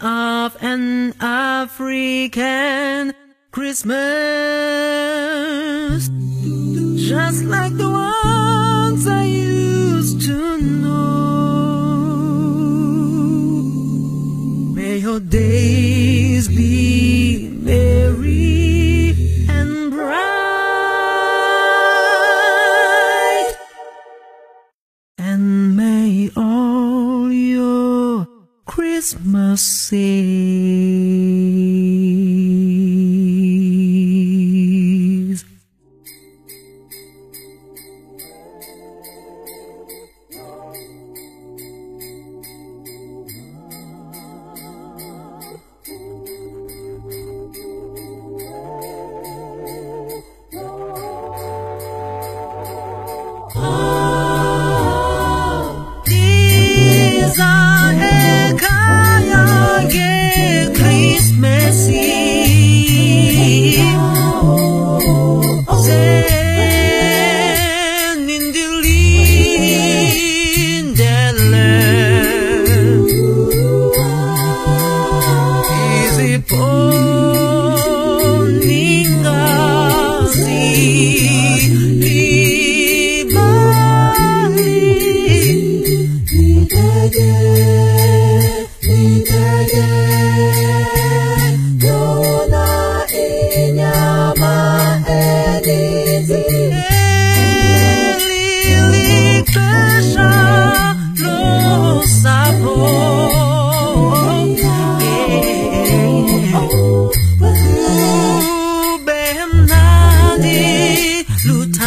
of an African Christmas Just like the one Christmas Eve.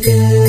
good.